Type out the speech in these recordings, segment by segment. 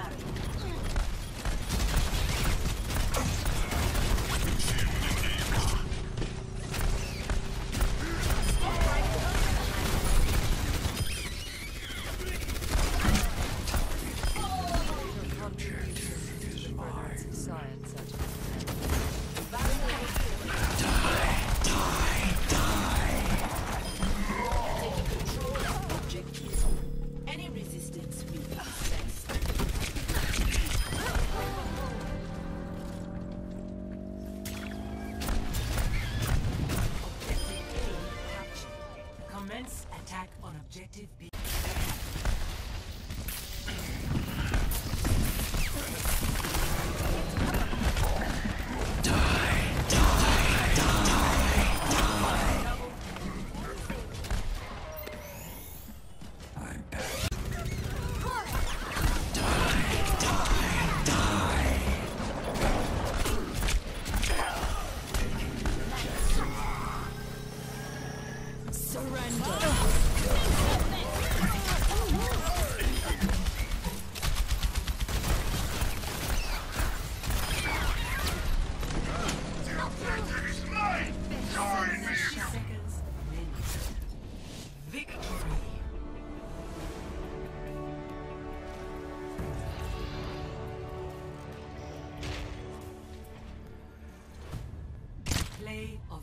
Barrio. Attack on objective B.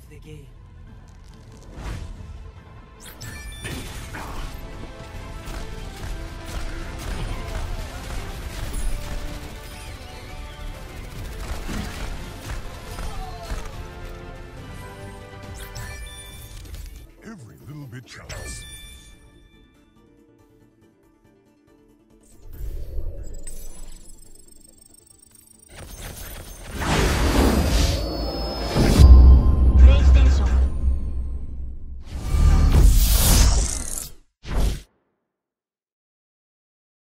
The game. Every little bit counts.